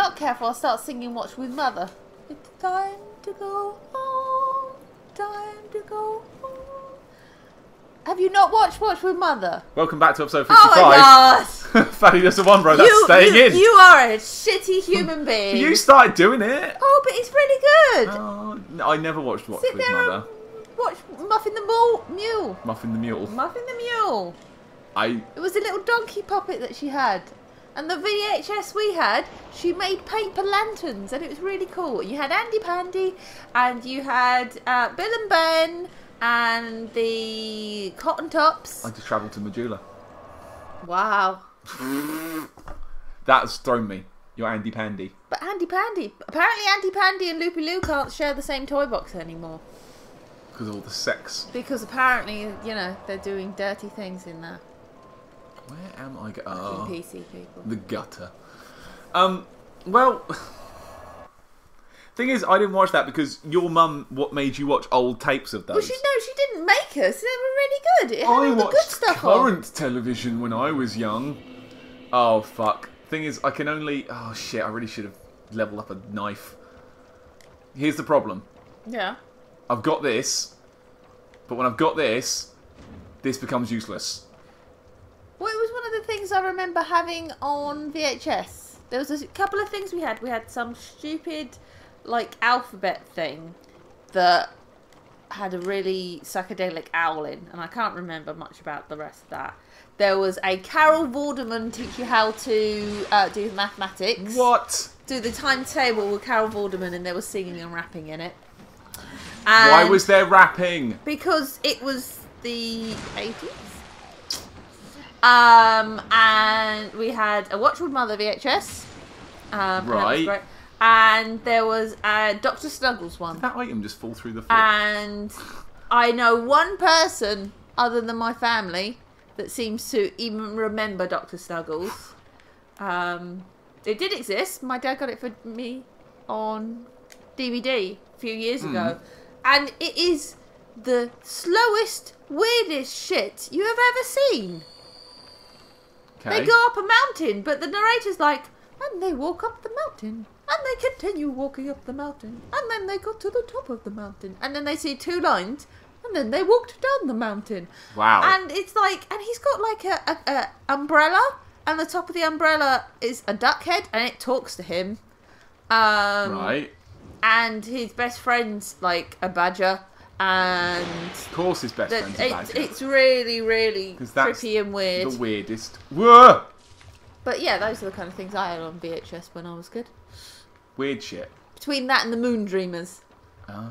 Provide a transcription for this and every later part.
not careful, I'll start singing Watch with Mother. It's time to go home. Time to go home. Have you not watched Watch with Mother? Welcome back to episode Oh my 55. god! Fanny, that's the one, bro. That's you, staying you, in. you are a shitty human being. You started doing it. Oh, but it's really good. Oh, no, I never watched Watch Sit with there Mother. and watch Muffin the Mule. Mule. Muffin the Mule. Muffin the Mule. I It was a little donkey puppet that she had. And the VHS we had, she made paper lanterns, and it was really cool. You had Andy Pandy, and you had uh, Bill and Ben, and the Woodentops. I just travelled to Majula. Wow. That's thrown me. You're Andy Pandy. But Andy Pandy, apparently Andy Pandy and Looby Loo can't share the same toy box anymore. Because of all the sex. Because apparently, you know, they're doing dirty things in there. Where am I? Go- oh, PC people. the gutter. Um. Well. Thing is, I didn't watch that because your mum what made you watch old tapes of those. Well, she no, she didn't make us. They were really good. It had I all the good watched stuff on. current television when I was young. Oh fuck. Thing is, I can only. Oh shit! I really should have leveled up a knife. Here's the problem. Yeah. I've got this, but when I've got this, this becomes useless. Well, it was one of the things I remember having on VHS. There was a couple of things we had. We had some stupid, like, alphabet thing that had a really psychedelic owl in, and I can't remember much about the rest of that. There was a Carol Vorderman teach you how to uh, do mathematics. What? Do the timetable with Carol Vorderman, and there was singing and rapping in it. Why was there rapping? because it was the 80s. Um, and we had a Watch with Mother VHS. Um, Right. And there was a Dr. Snuggles one. That item just fall through the floor. And I know one person other than my family that seems to even remember Dr. Snuggles. Um, it did exist. My dad got it for me on DVD a few years ago. And it is the slowest, weirdest shit you have ever seen. Okay. They go up a mountain, but the narrator's like, and they walk up the mountain, and they continue walking up the mountain, and then they got to the top of the mountain, and then they see two lines, and then they walked down the mountain. Wow. And it's like, and he's got like a, a, a umbrella, and the top of the umbrella is a duck head, and it talks to him. Um, right. And his best friend's like a badger, and Of course, his best friend's a it, badger. it's really, really trippy and weird. the weirdest. Whoa! But yeah, those are the kind of things I had on VHS when I was good. Weird shit. Between that and the Moon Dreamers. Oh,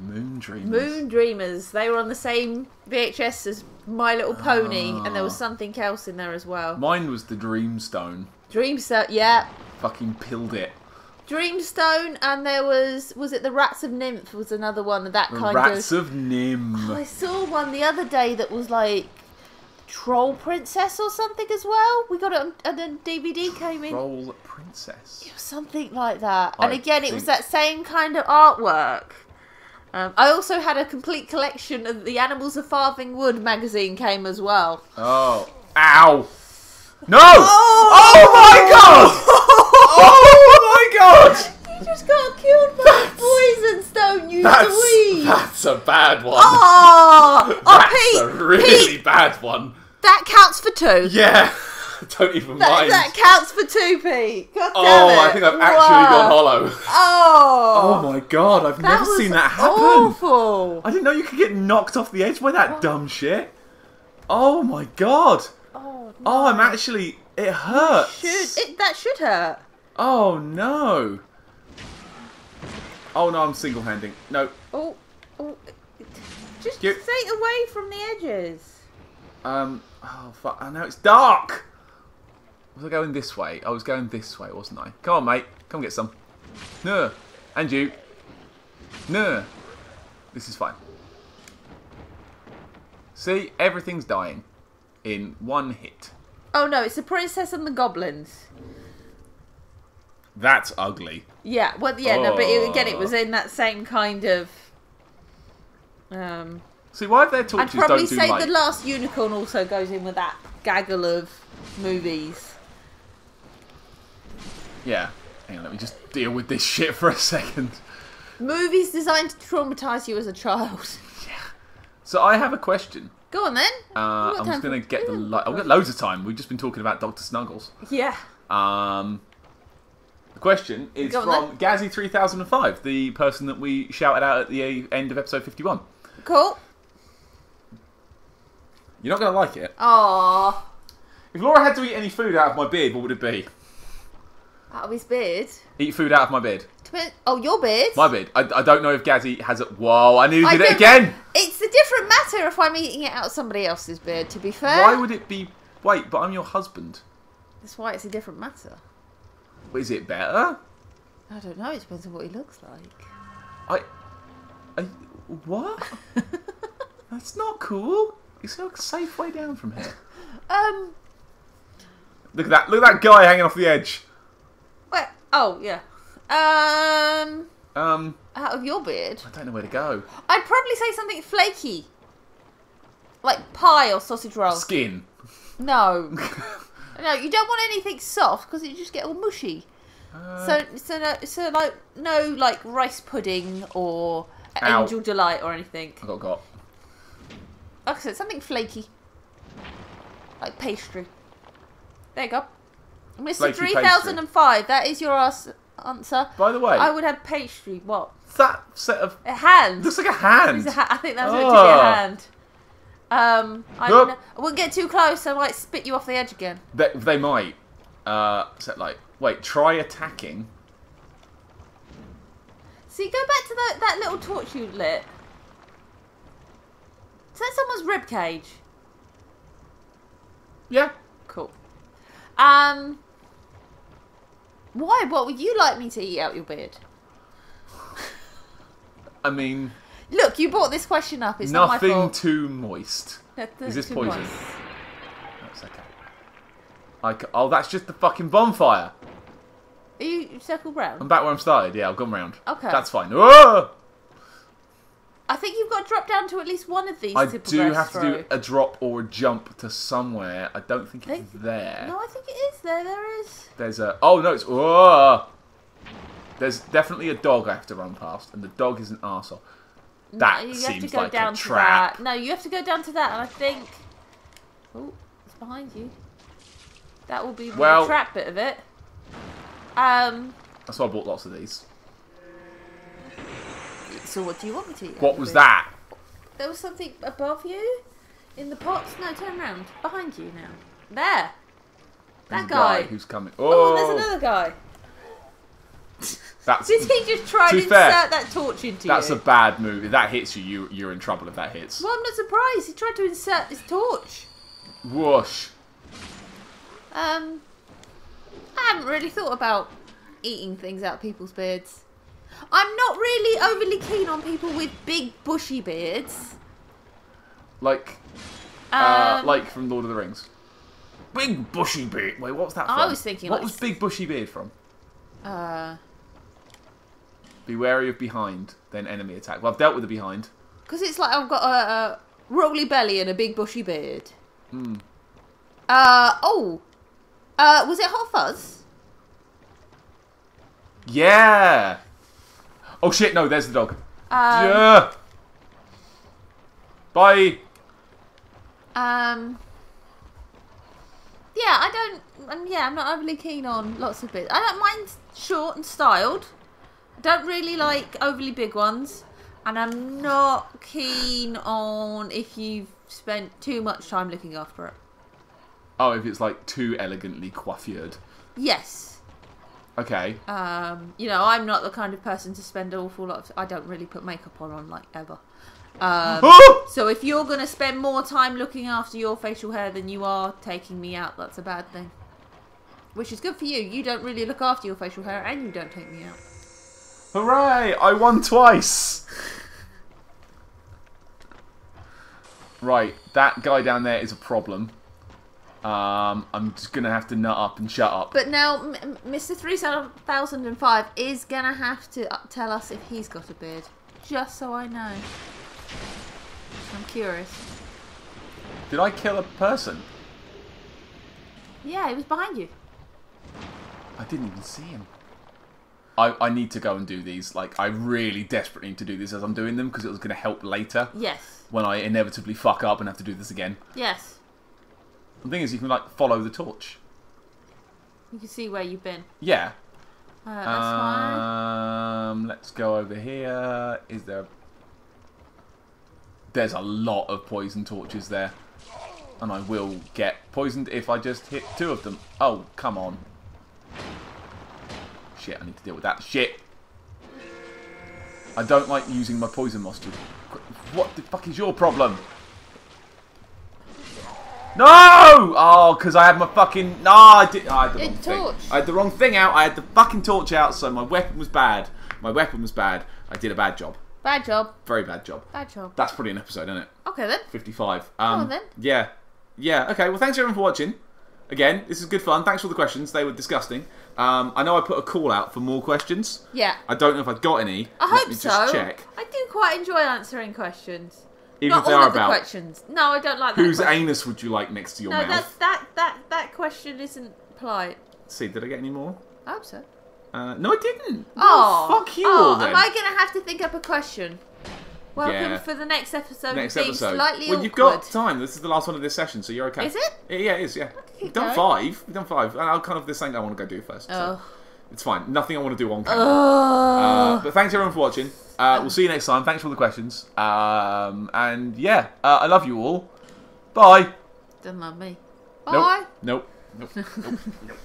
Moon Dreamers. Moon Dreamers, they were on the same VHS as My Little Pony, and there was Ah. something else in there as well. Mine was the Dreamstone. Dreamstone, yeah. Fucking pilled it. Dreamstone, and there was, was it the Rats of NIMH was another one of that The kind Rats of. Rats of NIMH. I saw one the other day that was like Troll Princess or something as well. We got it on, and then DVD came in. Roll Princess. Something like that. And I again, it was that same kind of artwork. Um, I also had a complete collection of the Animals of Farthing Wood magazine came as well. Oh. Ow! No! Oh, my god! Oh god! You just got killed by poison stone, you That's, dweeb! that's a bad one. Oh, oh that's Pete, a really Pete, bad one. that counts for two. Yeah. Don't even That, mind. that counts for two, Pete. God oh, damn oh, it. I think I've actually Wow. gone hollow. Oh, Oh my god, I've that never seen that happen. Awful. I didn't know you could get knocked off the edge by that dumb shit. Oh my god. Oh, Oh, I'm actually. It hurts. Should it, that should hurt. Oh no. Oh no, I'm single handing. No. Oh, oh, just Get- stay away from the edges. Um. Oh fuck. I know it's dark. Was I going this way? I was going this way, wasn't I? Come on, mate. Come get some. No. And you. No. This is fine. See, everything's dying in one hit. Oh no, it's the princess and the goblins. That's ugly. Yeah, well, yeah, no, but it, again, it Oh. was in that same kind of. Um, See, why if their I'd torches probably don't do say light? the last unicorn also goes in with that gaggle of movies. Yeah. Hang on, let me just deal with this shit for a second. Movies designed to traumatise you as a child. Yeah. So I have a question. Go on then. Uh, I'm just to get the. Yeah. Li- I've got loads of time. We've just been talking about Doctor Snuggles. Yeah. Um, the question is Go on from Gazzy3005, the person that we shouted out at the end of episode 51. Cool. You're not going to like it. Aww. If Laura had to eat any food out of my beard, what would it be? Out of his beard. Eat food out of my beard. Oh, your beard? My beard. I, I don't know if Gazzy has it. Whoa, I nearly I did it don't- again! It's a different matter if I'm eating it out of somebody else's beard, to be fair. Why would it be. Wait, but I'm your husband. That's why it's a different matter. Is it better? I don't know, it depends on what he looks like. I. I. What? That's not cool. It's a safe way down from here. Um, Look at that. Look at that guy hanging off the edge. where? Oh, yeah. Um, Um, out of your beard? I don't know where to go. I'd probably say something flaky. Like pie or sausage roll. Skin. No. no, you don't want anything soft because you just get all mushy. Uh, So, so, no, so like no like rice pudding or Ow. angel delight or anything. I got got. Like I said, something flaky, like pastry. There you go, Mister Three Thousand and Five. That is your answer. By the way, I would have pastry. What? that set of A hand. looks like a hand. A ha- I think that's meant to be Oh. a hand. Um, I, Yup. wouldn't- I wouldn't get too close. I might spit you off the edge again. They, they might. Uh, set like wait. Try attacking. See, go back to that that little torch you lit. Is that someone's rib cage? Yeah. Cool. Um, why? What would you like me to eat out your beard? I mean, Look, you brought this question up. It's not my nothing fault. too moist. Is this poison? That's okay. I c oh, that's just the fucking bonfire. Are you circle round? I'm back where I'm started. Yeah, I've gone round. Okay. That's fine. Oh! I think you've got to drop down to at least one of these I to do have to do a drop or a jump to somewhere. I don't think it's Think- there. No, I think it is there. There is. There's a. Oh no, it's. Oh! There's definitely a dog I have to run past, and the dog is an arsehole. That No, you seems have to go like down a to that. No, you have to go down to that, and I think. Oh, it's behind you. That will be the Well- trap bit of it. Um. That's why I bought lots of these. So what do you want me to? eat What was that? There was something above you, in the pots. No, turn around. Behind you now. There. That a guy. who's coming. Oh, Oh, there's another guy. That's Did he just try To and fair, insert that torch into that's you? That's a bad move. If that hits you, you you're in trouble. If that hits, Well, I'm not surprised. He tried to insert this torch. whoosh. Um, I haven't really thought about eating things out of people's beards. I'm not really overly keen on people with big bushy beards. Like, uh, Um, like from Lord of the Rings. Big bushy beard. Wait, what was that from? I was thinking What like was big bushy beard from? uh, Be wary of behind, then enemy attack. Well, I've dealt with the behind. because it's like I've got a, a rolly belly and a big bushy beard. Hmm. Uh oh, uh, was it Hot Fuzz? Yeah. Oh shit! No, there's the dog. Um, yeah. Bye. Um. Yeah, I don't. Um, yeah, I'm not overly keen on lots of bits. I don't mind short and styled. Don't really like overly big ones, and I'm not keen on if you've spent too much time looking after it. Oh, if it's like too elegantly coiffured. Yes. Okay. Um, you know, I'm not the kind of person to spend an awful lot of. I don't really put makeup on on like ever. Um, so if you're gonna spend more time looking after your facial hair than you are taking me out, that's a bad thing. Which is good for you. You don't really look after your facial hair, and you don't take me out. Hooray! I won twice. Right, that guy down there is a problem. Um, I'm just gonna have to nut up and shut up. But now, M- Mr. Three Thousand and Five is gonna have to uh, tell us if he's got a beard, just so I know. I'm curious. Did I kill a person? Yeah, he was behind you. I didn't even see him. I, I need to go and do these. Like, I really desperately need to do this as I'm doing them because it was going to help later Yes. when I inevitably fuck up and have to do this again. Yes. The thing is, you can like follow the torch. You can see where you've been. Yeah. Uh, that's fine. Um, let's go over here. Is there? There's a lot of poison torches there, and I will get poisoned if I just hit two of them. Oh, come on! Shit, I need to deal with that shit. I don't like using my poison to. What the fuck is your problem? No! Oh, because I had my fucking. No, I did. oh, I had the wrong thing. torch. I had the wrong thing out. I had the fucking torch out, so my weapon was bad. My weapon was bad. I did a bad job. Bad job. Very bad job. Bad job. That's probably an episode, isn't it? Okay then. 55. Um, on then. Yeah. Yeah, okay. Well, thanks everyone for watching. Again, this is good fun. Thanks for the questions. They were disgusting. Um, I know I put a call out for more questions. Yeah. I don't know if I got any. I Let hope me so. just check. I do quite enjoy answering questions. Even Not if they all are of the about questions. No, I don't like that. whose question. anus would you like next to your No, mouth? that's, that that that question isn't polite. See, did I get any more? I hope so. Uh, no, I didn't. Oh, fuck you oh, all then. am I gonna have to think up a question? Welcome Yeah. for the next episode. Next episode. Slightly well, you've got time. This is the last one of this session, so you're okay. Is it? Yeah, it is. Yeah. We've done five. We've done five. And I'll kind of this thing I want to go do first. so Oh. it's fine. Nothing I want to do on camera. Oh. Uh, but thanks everyone for watching. Uh, we'll see you next time. Thanks for all the questions. Um, and yeah, uh, I love you all. Bye. Don't love me. Nope. Bye. Nope. Nope. nope. nope.